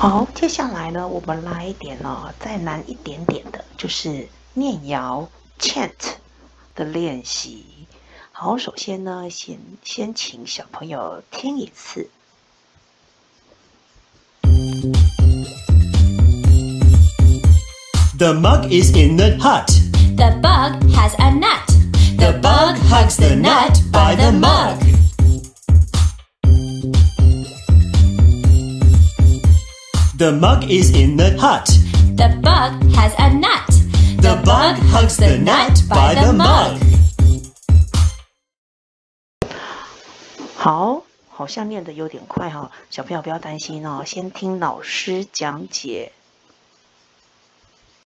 好，接下来呢，我们来一点哦，再难一点点的，就是念谣 chant 的练习。好，首先呢，先先请小朋友听一次。The mug is in the hut. The bug has a nut. The bug hugs the nut by the mug. The mug is in the hut. The bug has a nut. The bug hugs the nut by the mug. 好，好像念的有点快哈、小朋友不要担心哦，先听老师讲解。